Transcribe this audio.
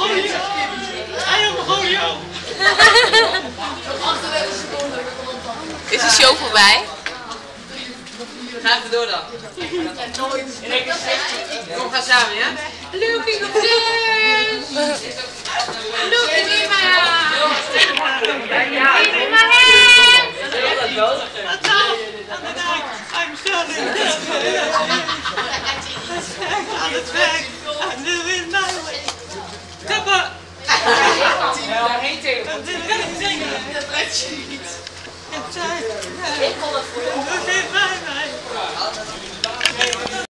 Is de show voorbij? Ga even door dan. Nooit. Kom, gaan samen, hè? Lucky Lucky Nima! Lucky Nima! Wat dan? I'm in Daarheen tegen. Dat weet je niet. Ik kon het voor